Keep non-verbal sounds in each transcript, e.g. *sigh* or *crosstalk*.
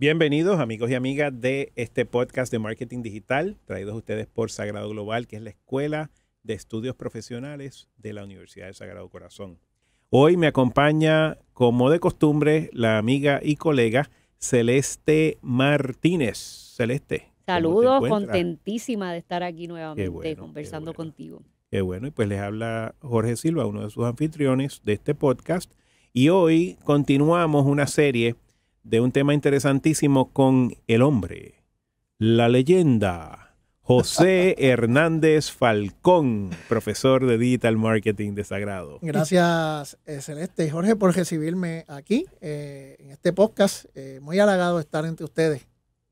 Bienvenidos amigos y amigas de este podcast de marketing digital, traídos a ustedes por Sagrado Global, que es la Escuela de Estudios Profesionales de la Universidad del Sagrado Corazón. Hoy me acompaña, como de costumbre, la amiga y colega Celeste Martínez. Celeste. Saludos, contentísima de estar aquí nuevamente conversando contigo. Qué bueno, y pues les habla Jorge Silva, uno de sus anfitriones de este podcast. Y hoy continuamos una serie de un tema interesantísimo con el hombre, la leyenda, José *laughs* Hernández Falcón, profesor de Digital Marketing de Sagrado. Gracias, Celeste y Jorge, por recibirme aquí eh, en este podcast. Eh, muy halagado de estar entre ustedes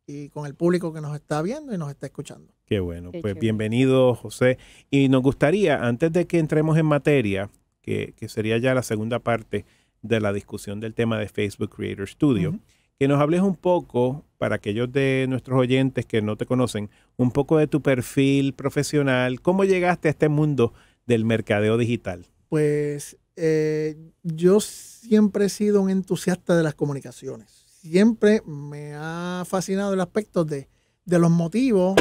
y con el público que nos está viendo y nos está escuchando. Qué bueno, pues bienvenido, José. Y nos gustaría, antes de que entremos en materia, que, que sería ya la segunda parte, de la discusión del tema de Facebook Creator Studio. Que nos hables un poco, para aquellos de nuestros oyentes que no te conocen, un poco de tu perfil profesional, cómo llegaste a este mundo del mercadeo digital. Pues eh, yo siempre he sido un entusiasta de las comunicaciones. Siempre me ha fascinado el aspecto de, de los motivos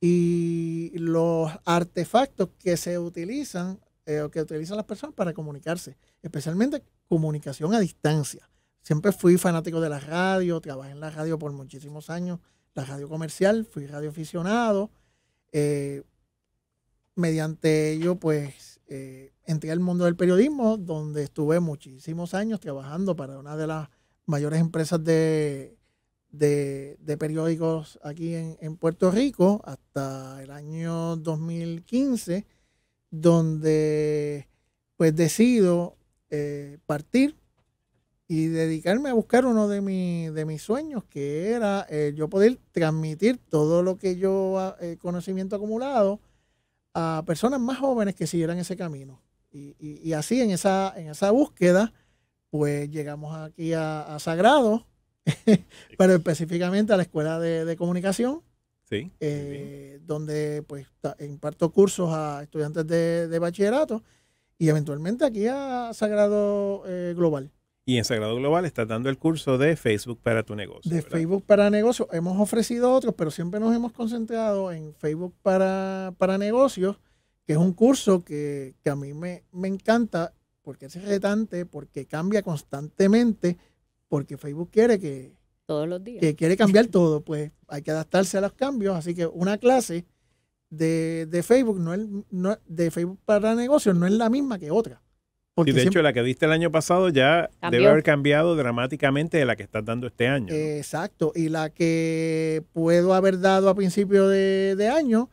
y los artefactos que se utilizan eh, o que utilizan las personas para comunicarse, especialmente comunicación a distancia. Siempre fui fanático de la radio, trabajé en la radio por muchísimos años, la radio comercial, fui radioaficionado. Eh, mediante ello, pues, eh, entré al mundo del periodismo, donde estuve muchísimos años trabajando para una de las mayores empresas de, de, periódicos aquí en, en, Puerto Rico hasta el año 2015, donde pues decido eh, partir y dedicarme a buscar uno de, de mis sueños, que era eh, yo poder transmitir todo lo que yo, ah, eh, conocimiento acumulado, a personas más jóvenes que siguieran ese camino. Y, así en esa, en esa búsqueda, pues llegamos aquí a, Sagrado, *laughs* pero específicamente a la Escuela de, Comunicación, sí, donde pues imparto cursos a estudiantes de, de bachillerato y eventualmente aquí a Sagrado eh, Global. Y en Sagrado Global estás dando el curso de Facebook para tu negocio. De Facebook para negocios. Hemos ofrecido otros, pero siempre nos hemos concentrado en Facebook para, para negocios, que es un curso que, a mí me, encanta porque es retante, porque cambia constantemente, porque Facebook quiere que... Todos los días. Que quiere cambiar todo, pues hay que adaptarse a los cambios. Así que una clase de, Facebook no es, de Facebook para negocios no es la misma que otra. y de hecho la que diste el año pasado ya debe haber cambiado dramáticamente de la que estás dando este año. Exacto. Y la que puedo haber dado a principio de, año,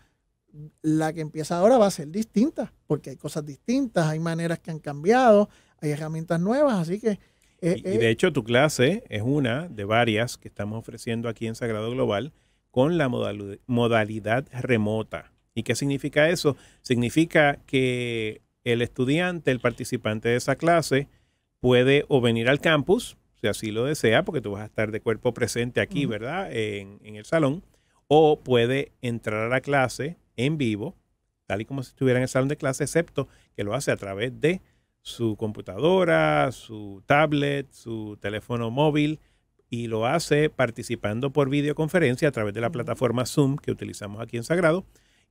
la que empieza ahora va a ser distinta, porque hay cosas distintas, hay maneras que han cambiado, hay herramientas nuevas, así que... Eh, y, de eh, hecho tu clase es una de varias que estamos ofreciendo aquí en Sagrado Global con la modalidad remota. ¿Y qué significa eso? Significa que el estudiante, el participante de esa clase, puede o venir al campus, si así lo desea, porque tú vas a estar de cuerpo presente aquí, ¿verdad? En, el salón, o puede entrar a la clase en vivo, tal y como si estuviera en el salón de clase, excepto que lo hace a través de su computadora, su tablet, su teléfono móvil, y lo hace participando por videoconferencia a través de la plataforma Zoom que utilizamos aquí en Sagrado.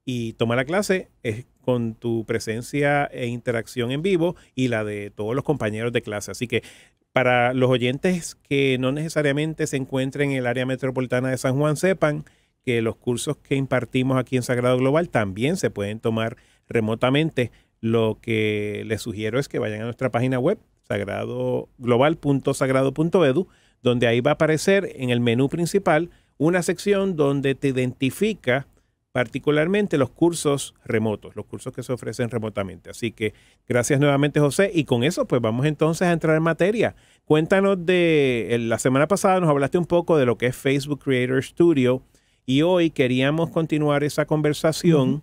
Y toma la clase es con tu presencia e interacción en vivo y la de todos los compañeros de clase. Así que para los oyentes que no necesariamente se encuentren en el área metropolitana de San Juan, sepan que los cursos que impartimos aquí en Sagrado Global también se pueden tomar remotamente. Lo que les sugiero es que vayan a nuestra página web, sagradoglobal.sagrado.edu, donde ahí va a aparecer en el menú principal una sección donde te identifica particularmente los cursos remotos, los cursos que se ofrecen remotamente. Así que gracias nuevamente José y con eso pues vamos entonces a entrar en materia. Cuéntanos de, la semana pasada nos hablaste un poco de lo que es Facebook Creator Studio y hoy queríamos continuar esa conversación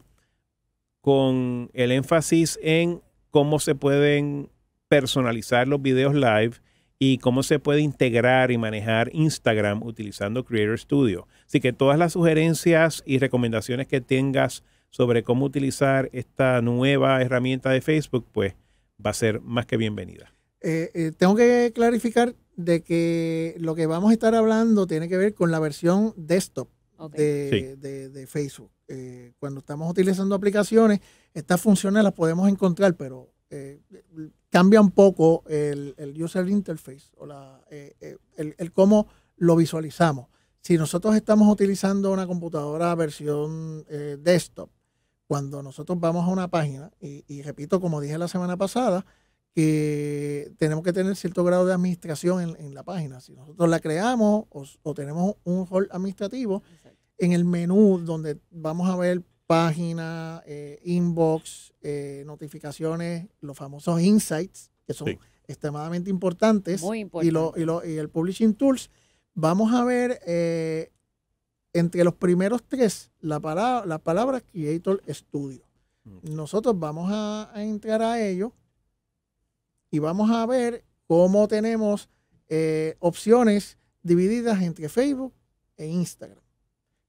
con el énfasis en cómo se pueden personalizar los videos live y cómo se puede integrar y manejar Instagram utilizando Creator Studio. Así que todas las sugerencias y recomendaciones que tengas sobre cómo utilizar esta nueva herramienta de Facebook, pues va a ser más que bienvenida. Eh, eh, tengo que clarificar, de que lo que vamos a estar hablando tiene que ver con la versión desktop de, Facebook. Eh, cuando estamos utilizando aplicaciones, estas funciones las podemos encontrar, pero eh, cambia un poco el, user interface o la, eh, el, el, cómo lo visualizamos. Si nosotros estamos utilizando una computadora versión desktop, cuando nosotros vamos a una página, y repito, como dije la semana pasada, que tenemos que tener cierto grado de administración en, la página. Si nosotros la creamos o, tenemos un rol administrativo, en el menú donde vamos a ver página, eh, inbox, eh, notificaciones, los famosos insights, que son extremadamente importantes, Y, lo, y, el Publishing Tools, vamos a ver eh, entre los primeros tres la, palabra, la palabra Creator Studio. Nosotros vamos a, a entrar a ello y vamos a ver cómo tenemos eh, opciones divididas entre Facebook e Instagram.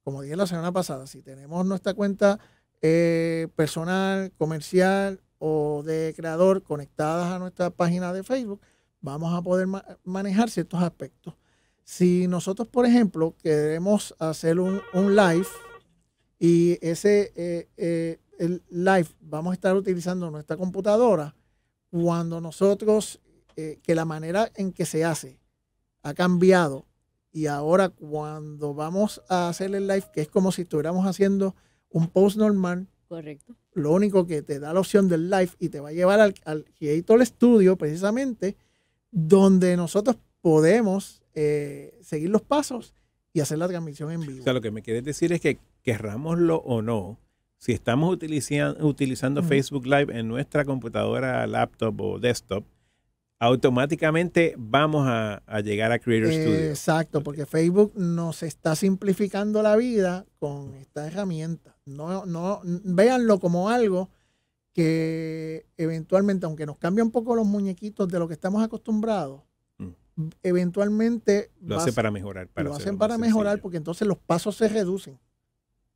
Como dije la semana pasada, si tenemos nuestra cuenta eh, personal, comercial o de creador conectadas a nuestra página de Facebook, vamos a poder manejar ciertos aspectos. Si nosotros, por ejemplo, queremos hacer un, live y ese eh, el live vamos a estar utilizando nuestra computadora, cuando nosotros, eh, que la manera en que se hace ha cambiado y ahora cuando vamos a hacer el live, que es como si estuviéramos haciendo un post normal, Correcto. Lo único que te da la opción del live y te va a llevar al, al Creator Studio precisamente, donde nosotros podemos eh, seguir los pasos y hacer la transmisión en vivo. O sea, lo que me quieres decir es que querrámoslo o no, si estamos utilizando Facebook Live en nuestra computadora, laptop o desktop, automáticamente vamos a, llegar a Creator Studio. Exacto, porque Facebook nos está simplificando la vida con esta herramienta. No, no, véanlo como algo que eventualmente, aunque nos cambie un poco los muñequitos de lo que estamos acostumbrados, mm. eventualmente lo hace para mejorar. lo hacen para mejorar porque entonces los pasos se reducen.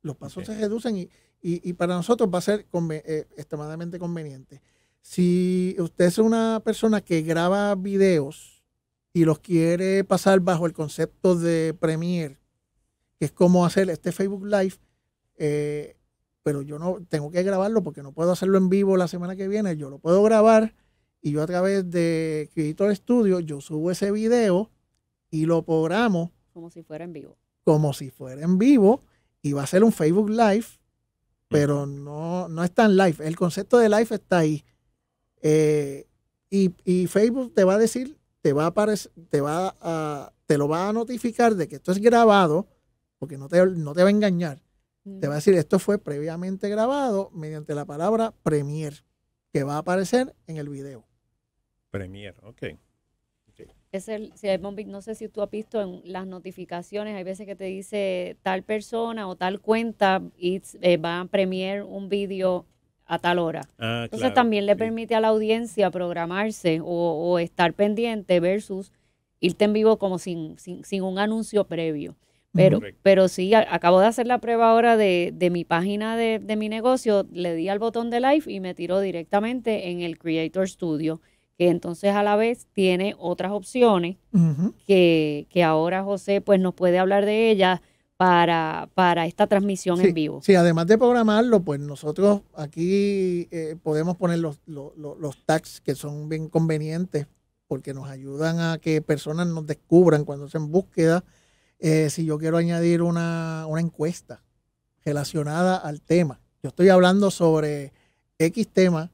Los pasos se reducen y, y, para nosotros va a ser eh, extremadamente conveniente. Si usted es una persona que graba videos y los quiere pasar bajo el concepto de Premiere, que es como hacer este Facebook Live, eh, pero yo no tengo que grabarlo porque no puedo hacerlo en vivo la semana que viene, yo lo puedo grabar y yo a través de Creator Studio yo subo ese video y lo programo como si fuera en vivo. Como si fuera en vivo y va a ser un Facebook Live pero no, no está en live. El concepto de live está ahí. Eh, y, Facebook te va a decir, te va a aparecer, te va a, te lo va a notificar de que esto es grabado, porque no te, no te va a engañar. Te va a decir, esto fue previamente grabado mediante la palabra Premiere, que va a aparecer en el video. Premiere, ok es el, si no sé si tú has visto en las notificaciones, hay veces que te dice tal persona o tal cuenta y eh, va a premier un vídeo a tal hora. Ah, Entonces también le permite a la audiencia programarse o, estar pendiente versus irte en vivo como sin, sin, un anuncio previo. Pero, pero sí, acabo de hacer la prueba ahora de, de mi página de, de mi negocio, le di al botón de live y me tiró directamente en el Creator Studio que entonces a la vez tiene otras opciones que, ahora José pues nos puede hablar de ellas para, para esta transmisión en vivo. Sí, además de programarlo, pues nosotros aquí eh, podemos poner los, los, tags que son bien convenientes porque nos ayudan a que personas nos descubran cuando hacen búsqueda. Eh, si yo quiero añadir una, una encuesta relacionada al tema, yo estoy hablando sobre X tema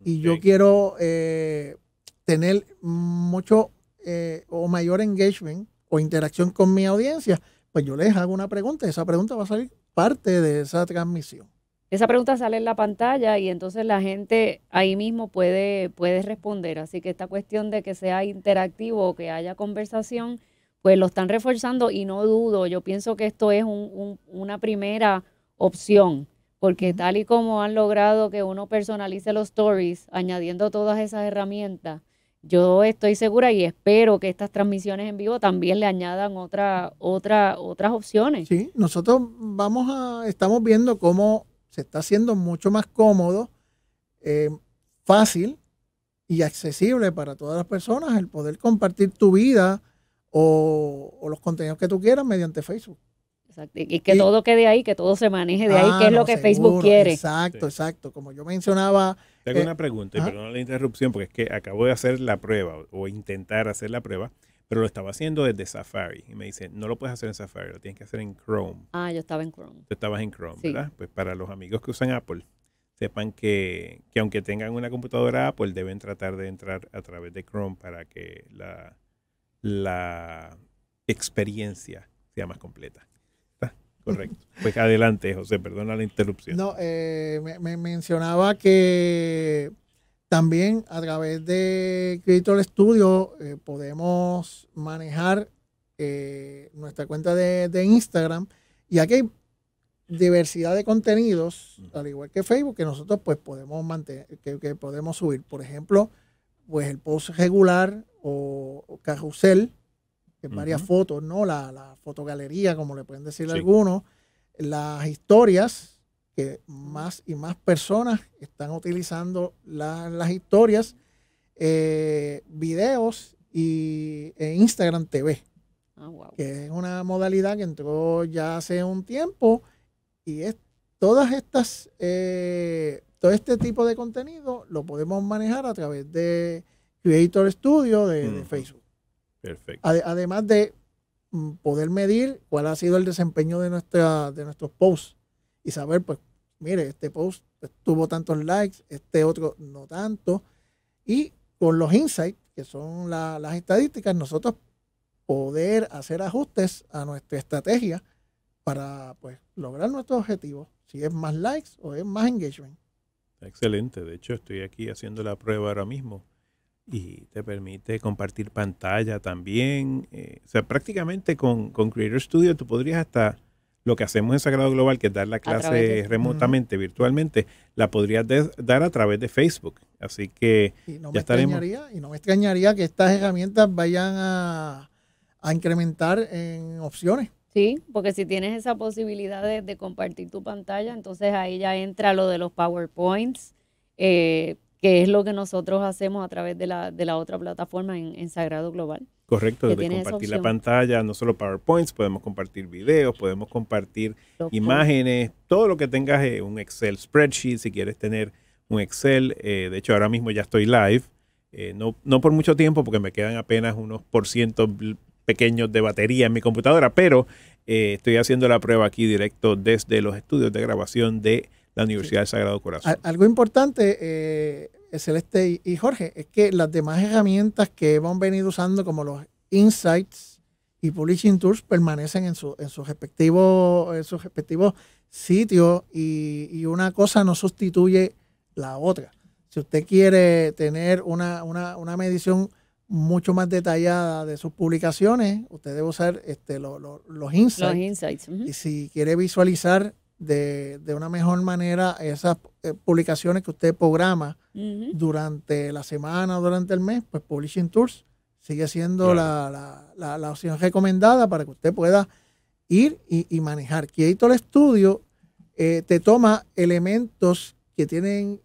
y yo quiero eh, tener mucho eh, o mayor engagement o interacción con mi audiencia, pues yo les hago una pregunta y esa pregunta va a salir parte de esa transmisión. Esa pregunta sale en la pantalla y entonces la gente ahí mismo puede, puede responder. Así que esta cuestión de que sea interactivo o que haya conversación, pues lo están reforzando y no dudo, yo pienso que esto es una primera opción porque tal y como han logrado que uno personalice los stories, añadiendo todas esas herramientas, yo estoy segura y espero que estas transmisiones en vivo también le añadan otra, otra, otras opciones. Sí, nosotros vamos a, estamos viendo cómo se está haciendo mucho más cómodo, eh, fácil y accesible para todas las personas el poder compartir tu vida o, los contenidos que tú quieras mediante Facebook. Exacto. Y que todo quede ahí, que todo se maneje de ahí, que es lo ah, que Facebook quiere. Exacto, exacto. Como yo mencionaba. Tengo una pregunta, y perdón la interrupción, porque es que acabo de hacer la prueba o intentar hacer la prueba, pero lo estaba haciendo desde Safari. Y me dice, no lo puedes hacer en Safari, lo tienes que hacer en Chrome. Ah, yo estaba en Chrome. Tú estabas en Chrome, ¿verdad? Pues para los amigos que usan Apple, sepan que, que, aunque tengan una computadora Apple, deben tratar de entrar a través de Chrome para que la, la experiencia sea más completa. Correcto. Pues adelante, José, perdona la interrupción. No, eh, me, mencionaba que también a través de Creator Studio eh, podemos manejar eh, nuestra cuenta de, de, Instagram y aquí hay diversidad de contenidos, al igual que Facebook, que nosotros pues podemos mantener, que, podemos subir. Por ejemplo, pues el post regular o, carrusel, que varias fotos, ¿no? La, la, fotogalería, como le pueden decir algunos, las historias, que más y más personas están utilizando las historias, eh, videos y e Instagram TV, ah, que es una modalidad que entró ya hace un tiempo y es todas estas, eh, todo este tipo de contenido lo podemos manejar a través de Creator Studio de, Facebook. Perfecto. además de mm, poder medir cuál ha sido el desempeño de, nuestra, de nuestros posts y saber, pues, mire, este post tuvo tantos likes, este otro no tanto. Y con los insights, que son las estadísticas, nosotros poder hacer ajustes a nuestra estrategia para pues, lograr nuestros objetivos, si es más likes o es más engagement. Excelente, de hecho estoy aquí haciendo la prueba ahora mismo y te permite compartir pantalla también. Eh, o sea, prácticamente con, con, Creator Studio tú podrías hasta lo que hacemos en Sagrado Global, que es dar la clase remotamente, virtualmente, la podrías dar a través de Facebook. Así que no ya estaremos. Y no me extrañaría que estas herramientas vayan a, a incrementar en opciones. Sí, porque si tienes esa posibilidad de, compartir tu pantalla, entonces ahí ya entra lo de los PowerPoints, eh, que es lo que nosotros hacemos a través de la, de la otra plataforma en, Sagrado Global. Correcto, de compartir la pantalla, no solo PowerPoints, podemos compartir videos, podemos compartir imágenes, todo lo que tengas, eh, un Excel spreadsheet, si quieres tener un Excel. Eh, de hecho, ahora mismo ya estoy live. no, no por mucho tiempo, porque me quedan apenas unos por ciento pequeños de batería en mi computadora, pero eh, estoy haciendo la prueba aquí directo desde los estudios de grabación de la Universidad del Sagrado Corazón. Algo importante, eh, Celeste y Jorge, es que las demás herramientas que hemos venido usando, como los Insights y Publishing Tools, permanecen en, su, en sus respectivos en sus respectivos sitios y, una cosa no sustituye la otra. Si usted quiere tener una, una, una medición mucho más detallada de sus publicaciones, usted debe usar este, los insights. Y si quiere visualizar de, una mejor manera esas eh, publicaciones que usted programa durante la semana o durante el mes, pues Publishing Tools sigue siendo la, opción recomendada para que usted pueda ir y, manejar. Creator Studio eh, te toma elementos que tienen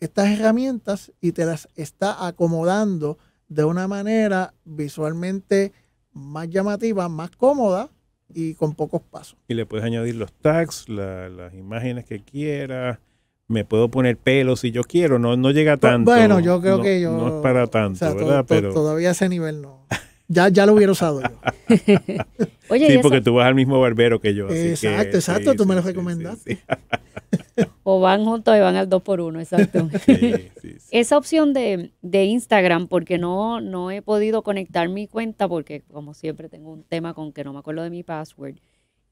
estas herramientas y te las está acomodando de una manera visualmente más llamativa, más cómoda y con pocos pasos. Y le puedes añadir los tags, las imágenes que quieras. Me puedo poner pelo si yo quiero, no, no llega tanto. Bueno, yo creo que yo. No es para tanto, ¿verdad? Pero... Todavía ese nivel no. Ya, ya lo hubiera usado yo. *laughs* Oye, sí, porque tú vas al mismo barbero que yo. exacto, exacto, tú me lo recomendaste. *laughs* o van juntos y van al 2 por 1 exacto. *laughs* Esa opción de, Instagram, porque no, no he podido conectar mi cuenta, porque como siempre tengo un tema con que no me acuerdo de mi password.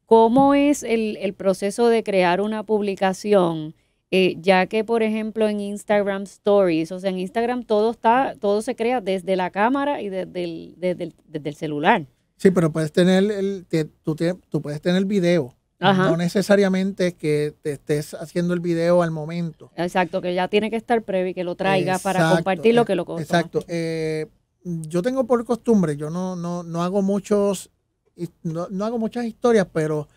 ¿Cómo es el, el proceso de crear una publicación? Eh, ya que, por ejemplo, en Instagram Stories, o sea, en Instagram todo está, todo se crea desde la cámara y desde el, desde el, celular. Sí, pero puedes tener el, tú, tú, puedes tener video. No necesariamente que te estés haciendo el video al momento. Exacto, que ya tiene que estar previo y que lo traiga para compartir lo que lo costó. Exacto. Eh, yo tengo por costumbre, yo no, no, no hago muchos, no, no hago muchas historias, pero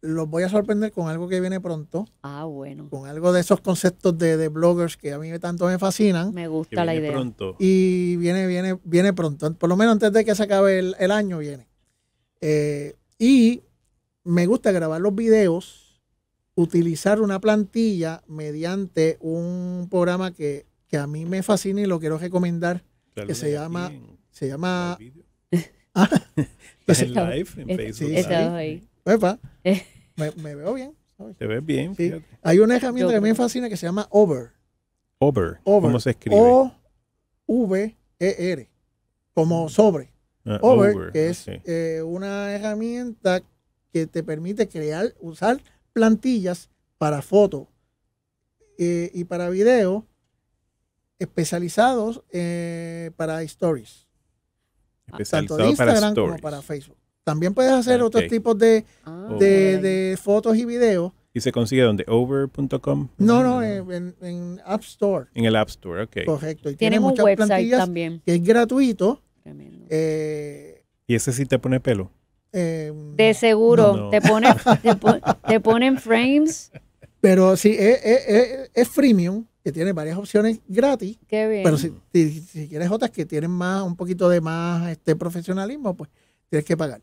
los voy a sorprender con algo que viene pronto, Ah, bueno. con algo de esos conceptos de, de bloggers que a mí tanto me fascinan. Me Que gusta la viene idea. pronto. Y viene, viene, viene pronto. Por lo menos antes de que se acabe el, el año viene. Eh, y me gusta grabar los videos, utilizar una plantilla mediante un programa que, que a mí me fascina y lo quiero recomendar. Saludos se aquí llama- en- Se llama... *laughs* Ah, Estás en *laughs* live en Facebook. Sí, Live. Estás ahí. Epa, *laughs* me, me veo bien. Te ves bien. Sí. fíjate. Hay una herramienta Yo que a mí me fascina que se llama Over. Over. Over. ¿Cómo se escribe? O-V-E-R. Como sobre. Ah, Over, que es eh, una herramienta que te permite crear, usar plantillas para fotos eh, y para video especializados eh, para stories, tanto de para Instagram como para Facebook. También puedes hacer otros Ok. tipos de, Ah, de- fotos y videos. ¿Y se consigue donde? Over.com. No, no, en, en App Store. En el App Store, ok. Correcto. Y tiene muchas website plantillas también. que es gratuito. Tremendo. eh, ¿Y ese sí te pone pelo? Eh, De seguro, No, no. Te, ponen, te, pon- te ponen frames. Pero sí, es, es- es- es freemium, que tiene varias opciones gratis. Qué bien. Pero si, si- si quieres otras que tienen más, un poquito de más este profesionalismo, pues tienes que pagar.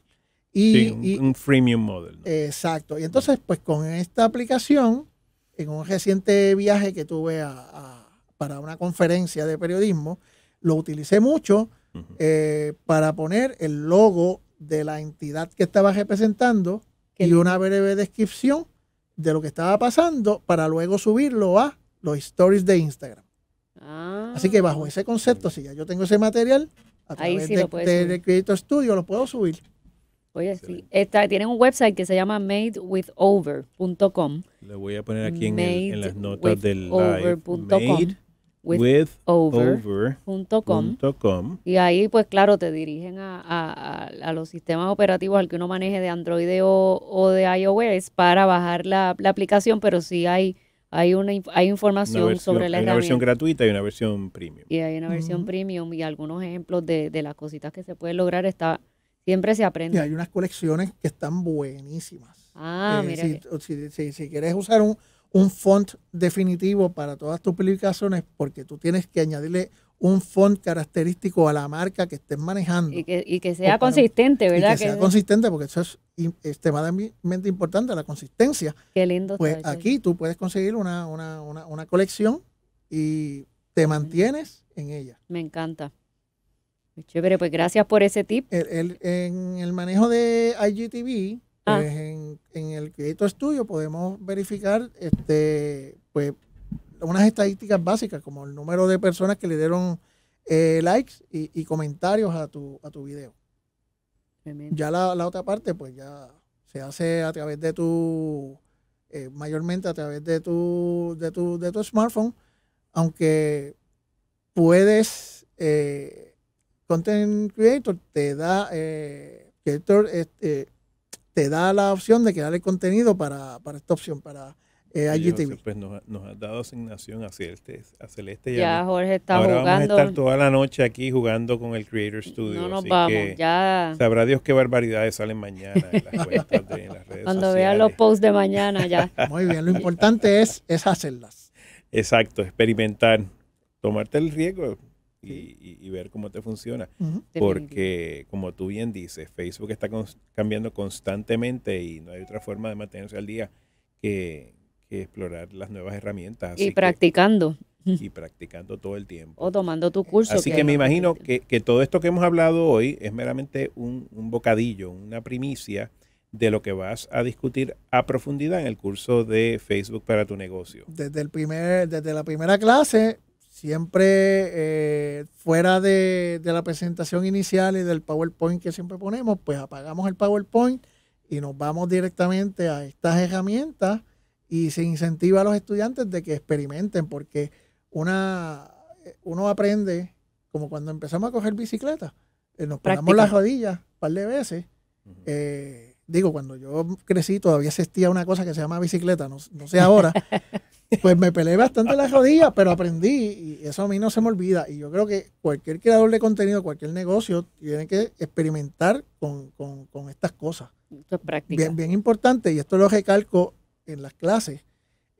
Y, Sí, un, y- un freemium model. ¿no? exacto. Y entonces, pues con esta aplicación, en un reciente viaje que tuve a- a- para una conferencia de periodismo, lo utilicé mucho eh, para poner el logo de la entidad que estaba representando Qué y una breve descripción de lo que estaba pasando para luego subirlo a los stories de Instagram. Ah. Así que bajo ese concepto, si ya yo tengo ese material, a Ahí través sí de, Creator Studio lo puedo subir. Oye, sí. Tienen un website que se llama madewithover.com. Le voy a poner aquí en, el- en las notas Made del with live. Made With with. Y ahí, pues claro, te dirigen a, a- a- los sistemas operativos al que uno maneje de Android o, o de iOS para bajar la, la aplicación, pero sí hay, hay, una, hay Una información versión, sobre la hay una versión herramienta. gratuita y una versión premium. Y hay una versión premium y algunos ejemplos de, de las cositas que se pueden lograr. Está, siempre se Y aprende. hay unas colecciones que están buenísimas. Ah, Eh, mira. si, que- si- si- si quieres usar un, un font definitivo para todas tus publicaciones, porque tú tienes que añadirle un font característico a la marca que estés manejando. y, que, y que sea para- consistente, y ¿verdad? que sea consistente, porque eso es extremadamente importante, la consistencia. Qué lindo. Pues está, aquí tú puedes conseguir una, una, una, una colección y te mantienes en ella. Me encanta. Chévere, pues gracias por ese tip. El- el- en el manejo de IGTV, Ah. pues en, en el Creator Studio podemos verificar este, pues, unas estadísticas básicas, como el número de personas que le dieron eh, likes y, y comentarios a tu, a tu video. Tremendo. Ya la, la otra parte, pues ya se hace a través de tu, eh, mayormente a través de tu, de tu, de tu smartphone, aunque puedes, eh, Content Creator te da, eh, Creator, este, te da la opción de crear el contenido para, para esta opción, para eh, José, IGTV. pues nos, nos has dado asignación a Celeste, a Celeste y Ya. Jorge está Ahora vamos a jugando. estar toda la noche aquí jugando con el Creator Studio. no nos así vamos. que Ya sabrá Dios qué barbaridades salen mañana en las cuentas de en las redes cuando vean los posts de mañana ya. *laughs* Muy bien, lo importante es, es hacerlas. Exacto, experimentar, tomarte el riesgo y, y- y ver cómo te funciona. Porque, como tú bien dices, Facebook está cambiando constantemente y no hay otra forma de mantenerse al día que, que explorar las nuevas herramientas. Así y que- practicando y practicando todo el tiempo. o tomando tu curso. Así que me imagino que, que todo esto que hemos hablado hoy es meramente un, un bocadillo, una primicia de lo que vas a discutir a profundidad en el curso de Facebook para tu negocio. desde el primer, desde la primera clase, siempre eh, fuera de, de la presentación inicial y del PowerPoint que siempre ponemos, pues apagamos el PowerPoint y nos vamos directamente a estas herramientas y se incentiva a los estudiantes de que experimenten, porque una, uno aprende como cuando empezamos a coger bicicleta, eh, nos Práctica. las rodillas un par de veces. Eh, digo, cuando yo crecí todavía existía una cosa que se llama bicicleta, no, no sé ahora, *laughs* pues me peleé bastante las rodillas, pero aprendí y eso a mí no se me olvida. Y yo creo que cualquier creador de contenido, cualquier negocio, tiene que experimentar con, estas cosas. Esto es práctica. Bien, bien importante, y esto lo recalco en las clases.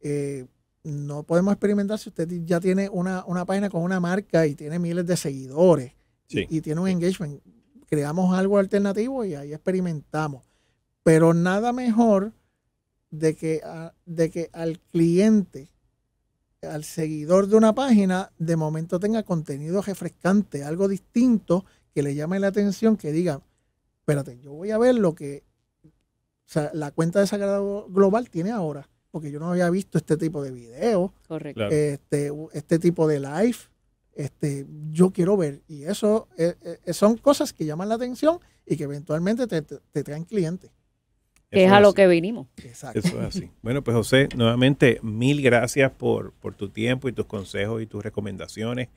Eh, no podemos experimentar si usted ya tiene una, página con una marca y tiene miles de seguidores y, tiene un engagement. Creamos algo alternativo y ahí experimentamos. Pero nada mejor de que, de que al cliente, al seguidor de una página, de momento tenga contenido refrescante, algo distinto que le llame la atención, que diga, espérate, yo voy a ver lo que la cuenta de Sagrado Global tiene ahora porque yo no había visto este tipo de video, Correcto. Este, este tipo de live. Este, yo quiero ver. Y eso eh, eh, son cosas que llaman la atención y que eventualmente te, traen clientes. Que es a lo que vinimos. Exacto. Eso es así. Bueno, pues José, nuevamente mil gracias por, por tu tiempo y tus consejos y tus recomendaciones.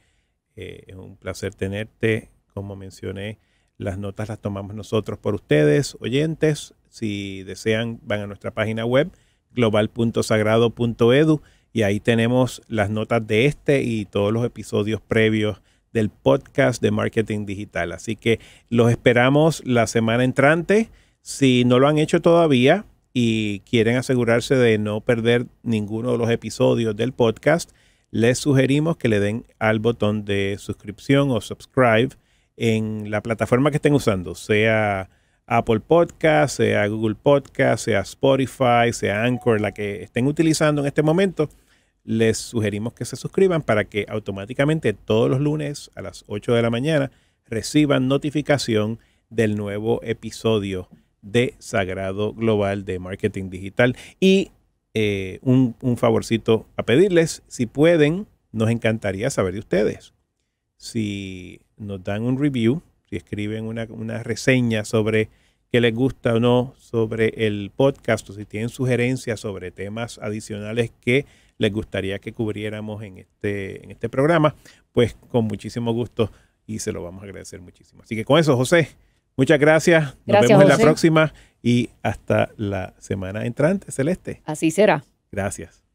Eh, es un placer tenerte. Como mencioné, las notas las tomamos nosotros por ustedes, oyentes. Si desean, van a nuestra página web global.sagrado.edu y ahí tenemos las notas de este y todos los episodios previos del podcast de marketing digital. Así que los esperamos la semana entrante. Si no lo han hecho todavía y quieren asegurarse de no perder ninguno de los episodios del podcast, les sugerimos que le den al botón de suscripción o subscribe en la plataforma que estén usando, sea Apple Podcast, sea Google Podcast, sea Spotify, sea Anchor, la que estén utilizando en este momento, les sugerimos que se suscriban para que automáticamente todos los lunes a las 8 de la mañana reciban notificación del nuevo episodio de Sagrado Global de Marketing Digital. Y eh, un, favorcito a pedirles, si pueden, nos encantaría saber de ustedes. Si nos dan un review, si escriben una, una reseña sobre qué les gusta o no sobre el podcast o si tienen sugerencias sobre temas adicionales que les gustaría que cubriéramos en este, en este programa, pues con muchísimo gusto y se lo vamos a agradecer muchísimo. Así que con eso, José, muchas gracias. Nos vemos en la próxima y hasta la semana entrante, Celeste. Así será. Gracias.